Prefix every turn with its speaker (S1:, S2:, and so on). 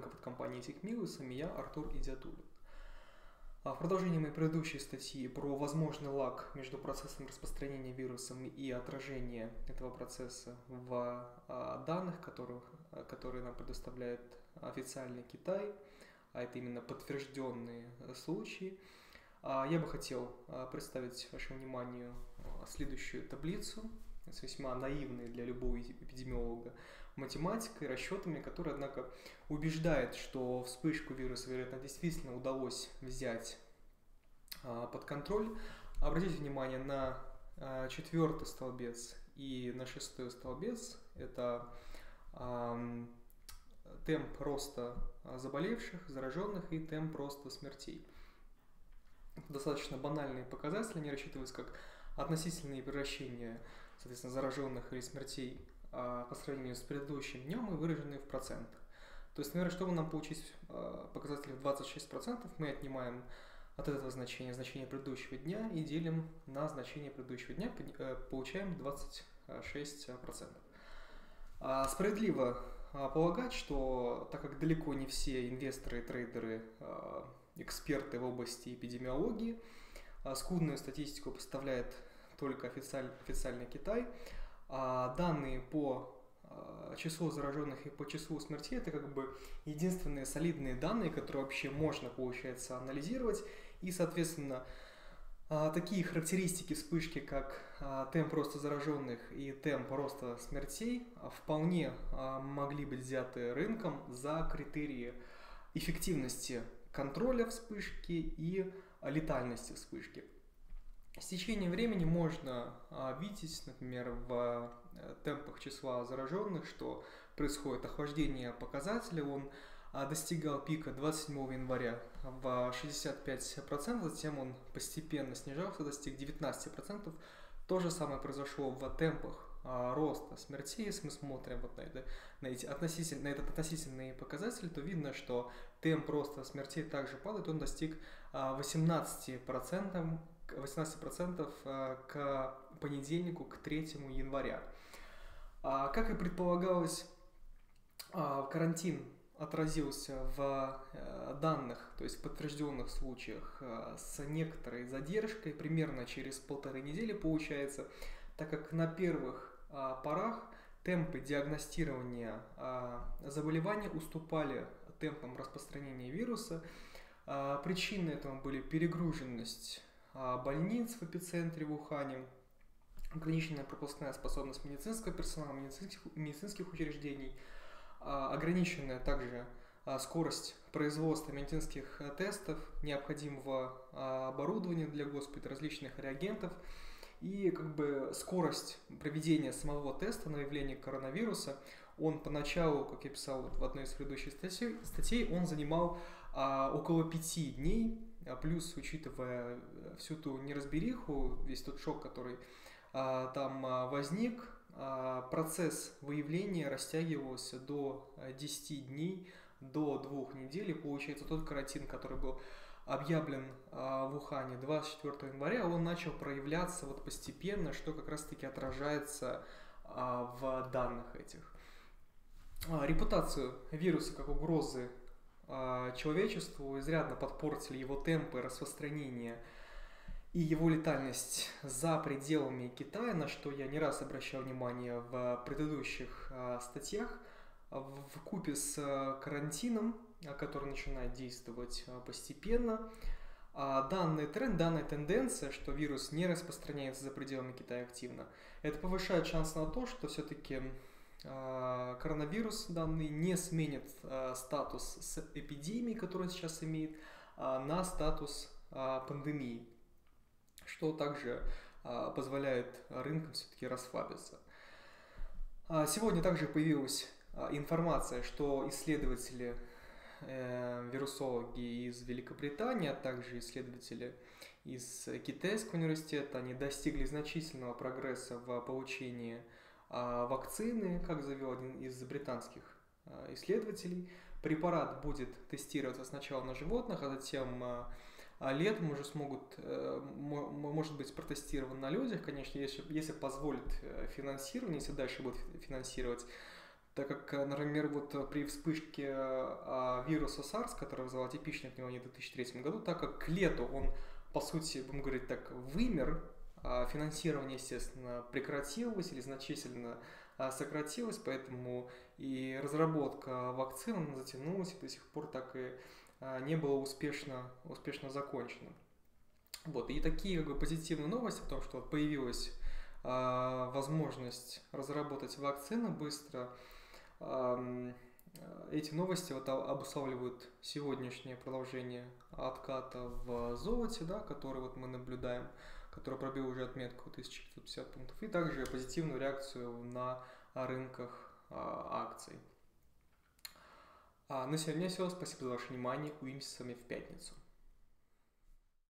S1: компании Сикмилусами я Артур Идиатулин. А в продолжении моей предыдущей статьи про возможный лаг между процессом распространения вирусом и отражения этого процесса в а, данных, которых, которые нам предоставляет официальный Китай, а это именно подтвержденные случаи, а, я бы хотел представить вашему вниманию следующую таблицу, с весьма наивной для любого эпидемиолога математикой, расчетами, которая, однако, убеждает, что вспышку вируса, вероятно, действительно удалось взять а, под контроль. Обратите внимание на а, четвертый столбец и на шестой столбец. Это а, темп роста заболевших, зараженных и темп роста смертей. Достаточно банальные показатели, они рассчитываются как относительные превращения, соответственно, зараженных или смертей а, по сравнению с предыдущим днем и выраженные в процентах. То есть, наверное, чтобы нам получить а, показатель в 26%, мы отнимаем от этого значения значение предыдущего дня и делим на значение предыдущего дня, э, получаем 26%. А, справедливо полагать, что так как далеко не все инвесторы трейдеры эксперты в области эпидемиологии, скудную статистику поставляет только официаль, официальный Китай, а данные по а, числу зараженных и по числу смертей это как бы единственные солидные данные, которые вообще можно, получается, анализировать. И, соответственно, а, такие характеристики вспышки, как а, темп роста зараженных и темп роста смертей, вполне могли быть взяты рынком за критерии эффективности контроля вспышки и летальности вспышки. С течением времени можно а, видеть, например, в э, темпах числа зараженных, что происходит охлаждение показателя, он а, достигал пика 27 января в 65%, затем он постепенно снижался, достиг 19%. То же самое произошло в темпах а, роста смертей. Если мы смотрим вот на, это, на, эти относительно, на этот относительный показатель, то видно, что темп роста смертей также падает, он достиг 18% 18% э, к понедельнику, к 3 января. А, как и предполагалось, а, карантин отразился в э, данных, то есть в подтвержденных случаях э, с некоторой задержкой, примерно через полторы недели получается, так как на первых а, порах темпы диагностирования заболевания уступали темпам распространения вируса. Причины этому были перегруженность больниц в эпицентре в Ухане, ограниченная пропускная способность медицинского персонала, медицинских, медицинских учреждений, а, ограниченная также а, скорость производства медицинских тестов, необходимого оборудования для госпиталя, различных реагентов. И как бы скорость проведения самого теста на выявление коронавируса. Он поначалу, как я писал в одной из предыдущих статей, статей он занимал а, около пяти дней, а плюс, учитывая э, всю ту неразбериху, весь тот шок, который а, там а, возник, а, процесс выявления растягивался до 10 э, дней, до двух недель. И получается, тот карантин, который был объявлен а, в Ухане 24 января, он начал проявляться вот постепенно, что как раз-таки отражается а, в данных этих. А, репутацию вируса как угрозы а, человечеству изрядно подпортили его темпы распространения и его летальность за пределами Китая, на что я не раз обращал внимание в предыдущих а, статьях, в купе с а, карантином, который начинает действовать постепенно, данный тренд, данная тенденция, что вирус не распространяется за пределами Китая активно, это повышает шанс на то, что все-таки а, коронавирус данный не сменит а, статус с эпидемией, которую он сейчас имеет, а, на статус пандемии, что также позволяет рынкам все-таки расслабиться. Сегодня также появилась информация, что исследователи, э, вирусологи из Великобритании, а также исследователи из Китайского университета, они достигли значительного прогресса в получении а вакцины, как заявил один из британских а, исследователей, препарат будет тестироваться сначала на животных, а затем а, летом уже смогут, э, может быть протестирован на людях, конечно, если, если позволит э, финансирование, если дальше будет финансировать, так как, например, вот при вспышке а, вируса SARS, который вызывал типичное пневмонию в 2003 году, так как к лету он, по сути, будем говорить так, вымер, а финансирование, естественно, прекратилось или значительно а, сократилось, поэтому и разработка вакцин затянулась и до сих пор так и а, не было успешно, успешно закончено. Вот, и такие как бы, позитивные новости о том, что появилась э, возможность разработать вакцины быстро, э, эти новости вот обуславливают сегодняшнее продолжение отката в золоте, да, который вот мы наблюдаем, который пробил уже отметку 1550 пунктов, и также позитивную реакцию на рынках э, акций. А на сегодня все. Спасибо за ваше внимание. Увидимся с вами в пятницу.